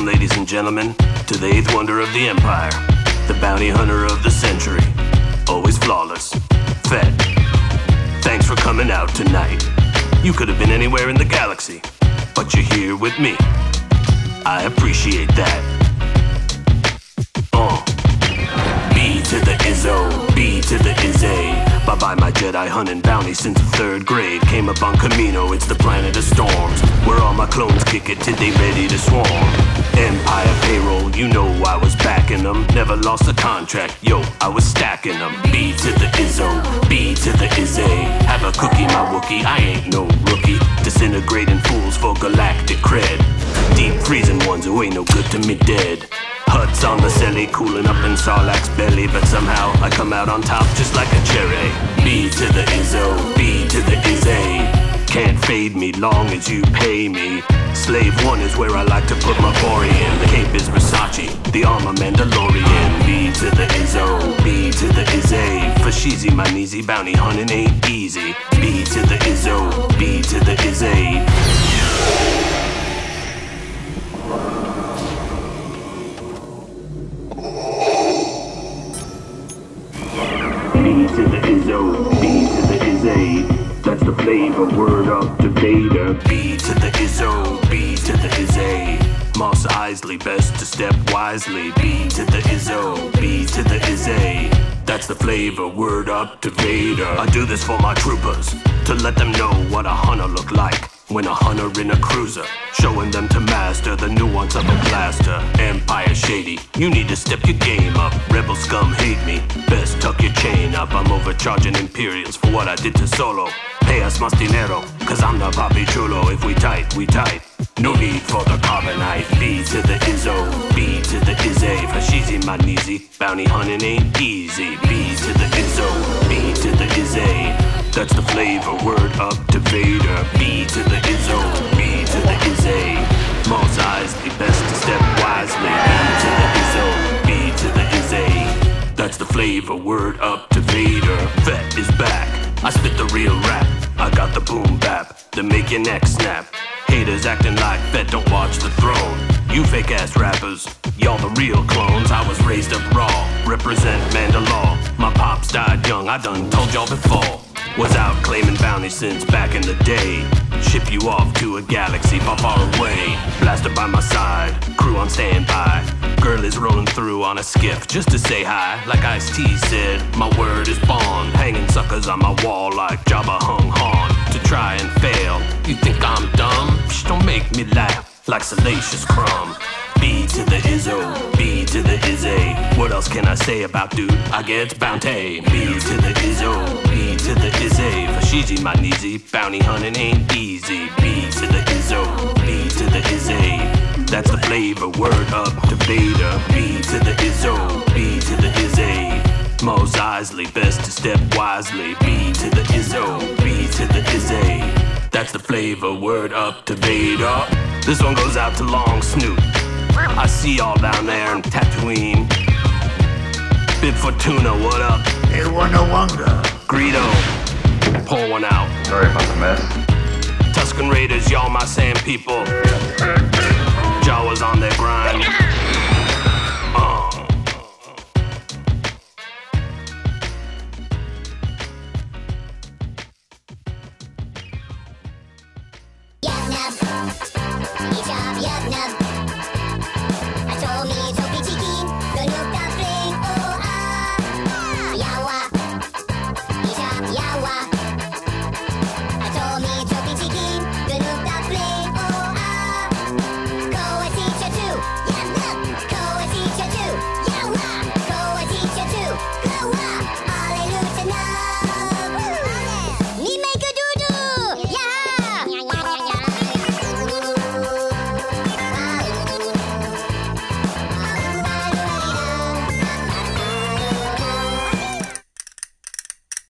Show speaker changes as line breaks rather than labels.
Welcome, ladies and gentlemen, to the eighth wonder of the Empire, the bounty hunter of the century. Always flawless. Fett. Thanks for coming out tonight. You could have been anywhere in the galaxy, but you're here with me. I appreciate that. Uh. B to the Izzo, B to the Izzy. Bye bye, my Jedi hunting bounty since third grade. Came up on Kamino, it's the planet of storms. Where all my clones kick it till they ready to swarm. Empire payroll, you know I was backing them. Never lost a contract, yo, I was stacking them. B to the Izzo, B to the Izzy. Have a cookie, my Wookie, I ain't no rookie. Disintegrating fools for galactic cred. Deep freezing ones who ain't no good to me dead. Hutts on the celly, cooling up in Sarlacc's belly, but somehow I come out on top just like a cherry. B to the Izzo, B to the Izzy. Can't fade me long as you pay me. Slave one is where I like to put my Borean. The cape is Versace, the armor Mandalorian. B to the Izzo, B to the Izzy. For Sheezy, my kneesy bounty hunting ain't easy. B to the Izzo, B to the Izzy. B to the Izzo, B to the Izzy. The flavor, word up to Vader. B to the Izzo, B to the Izzy. Mos Eisley, best to step wisely. B to the Izzo, B to the Izzy. That's the flavor, word up to Vader. I do this for my troopers, to let them know what a hunter look like. When a hunter in a cruiser, showing them to master the nuance of a blaster. Empire shady, you need to step your game up. Rebel scum hate me, best tuck your chain up. I'm overcharging Imperials for what I did to Solo. Pay us mas dinero, cause I'm the papi chulo. If we tight, we tight. No need for the carbonite. B to the Izzo, B to the Izzy. Fashizi my kneesy, bounty hunting ain't easy. B to the Izzo, B to the Izzy. That's the flavor, word up to Vader. B to the Izzo, B to the Izzy. Mos Eisley, best to step wisely. B to the Izzo, B to the Izzy. That's the flavor, word up to Vader. Fett is back, I spit the real rap. I got the boom bap to make your neck snap. Haters acting like Fett don't watch the throne. You fake ass rappers, y'all the real clones. I was raised up raw, represent Mandalore. My pops died young, I done told y'all before. Was out claiming bounty since back in the day. Ship you off to a galaxy far, far away. Blaster by my side, crew on standby. Girl is rolling through on a skiff just to say hi. Like Ice T said, my word is bond. Hanging suckers on my wall like Jabba hung Han. To try and fail, you think I'm dumb? Don't make me laugh like Salacious Crumb. B to the Izzo, B to the Izzy. What else can I say about dude? I get bounty. B to the Izzo, B to the Izzy. Fashizi my kneesy, bounty hunting ain't easy. B to the Izzo, B to the Izzy. That's the flavor, word up to Vader. B to the Izzo, B to the Izzy. Mos Eisley, best to step wisely. B to the Izzo, B to the Izzy. That's the flavor, word up to Vader. This one goes out to Long Snoot. I see y'all down there in Tatooine. Bib Fortuna, what up?
Hey, Wonga.
Greedo, pull one out.
Sorry about the mess.
Tusken Raiders, y'all my sand people.